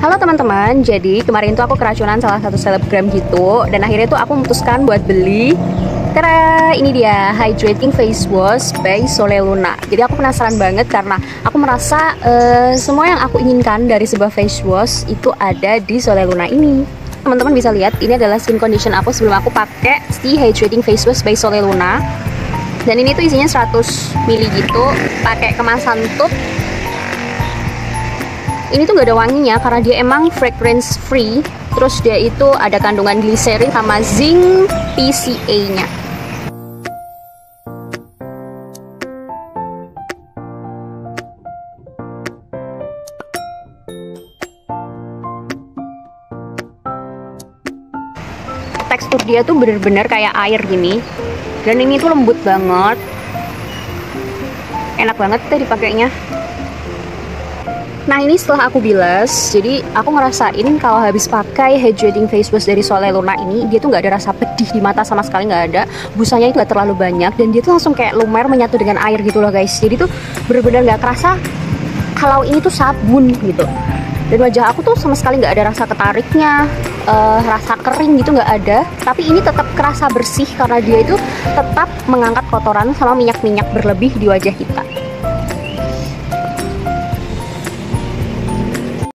Halo teman-teman, jadi kemarin tuh aku keracunan salah satu selebgram gitu Dan akhirnya tuh aku memutuskan buat beli. Karena ini dia Hydrating Face Wash by Sole Luna. Jadi aku penasaran banget karena aku merasa uh, Semua yang aku inginkan dari sebuah face wash Itu ada di Sole Luna ini. Teman-teman bisa lihat ini adalah skin condition aku sebelum aku pakai si Hydrating Face Wash by Sole Luna. Dan ini tuh isinya 100 ml gitu pakai kemasan tube ini tuh gak ada wanginya karena dia emang fragrance free. Terus dia itu ada kandungan glycerin sama zinc PCA nya tekstur dia tuh bener-bener kayak air gini. Dan ini tuh lembut banget. Enak banget deh dipakainya Nah ini setelah aku bilas, jadi aku ngerasain kalau habis pakai hydrating face wash dari Sole Luna ini, dia tuh nggak ada rasa pedih di mata sama sekali nggak ada, busanya itu nggak terlalu banyak dan dia tuh langsung kayak lumer menyatu dengan air gitu loh guys. Jadi tuh bener-bener nggak kerasa kalau ini tuh sabun gitu. Dan wajah aku tuh sama sekali nggak ada rasa ketariknya, uh, rasa kering gitu nggak ada. Tapi ini tetap kerasa bersih karena dia itu tetap mengangkat kotoran sama minyak-minyak berlebih di wajah kita.